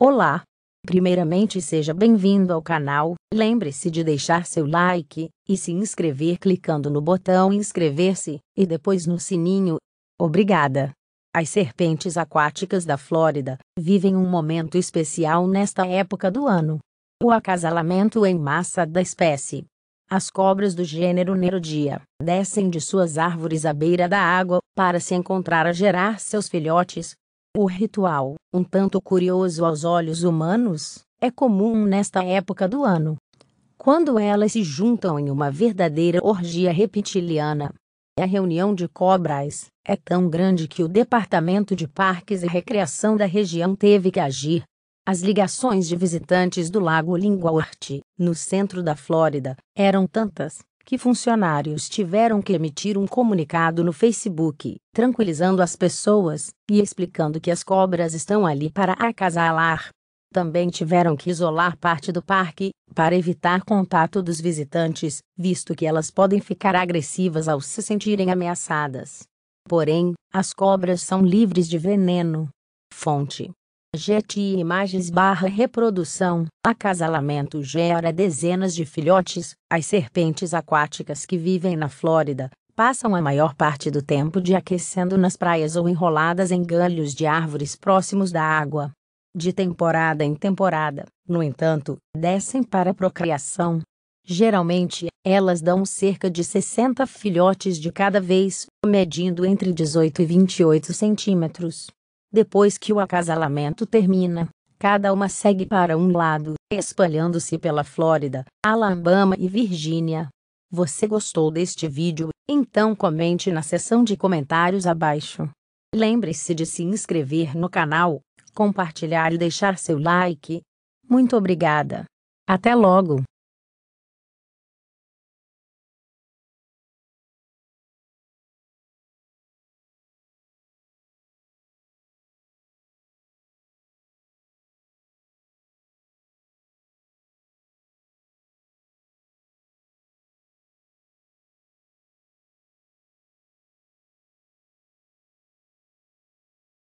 Olá! Primeiramente, seja bem-vindo ao canal. Lembre-se de deixar seu like e se inscrever clicando no botão inscrever-se e depois no sininho. Obrigada! As serpentes aquáticas da Flórida vivem um momento especial nesta época do ano. O acasalamento em massa da espécie. As cobras do gênero Nerodia descem de suas árvores à beira da água para se encontrar a gerar seus filhotes, o ritual, um tanto curioso aos olhos humanos, é comum nesta época do ano. Quando elas se juntam em uma verdadeira orgia reptiliana. A reunião de cobras é tão grande que o Departamento de Parques e Recreação da região teve que agir. As ligações de visitantes do Lago Linguart, no centro da Flórida, eram tantas que funcionários tiveram que emitir um comunicado no Facebook, tranquilizando as pessoas e explicando que as cobras estão ali para acasalar. Também tiveram que isolar parte do parque para evitar contato dos visitantes, visto que elas podem ficar agressivas ao se sentirem ameaçadas. Porém, as cobras são livres de veneno. Fonte Jet Imagens barra reprodução, acasalamento gera dezenas de filhotes. As serpentes aquáticas que vivem na Flórida passam a maior parte do tempo de aquecendo nas praias ou enroladas em galhos de árvores próximos da água. De temporada em temporada, no entanto, descem para a procriação. Geralmente, elas dão cerca de 60 filhotes de cada vez, medindo entre 18 e 28 centímetros. Depois que o acasalamento termina, cada uma segue para um lado, espalhando-se pela Flórida, Alabama e Virgínia. Você gostou deste vídeo? Então comente na seção de comentários abaixo. Lembre-se de se inscrever no canal, compartilhar e deixar seu like. Muito obrigada. Até logo!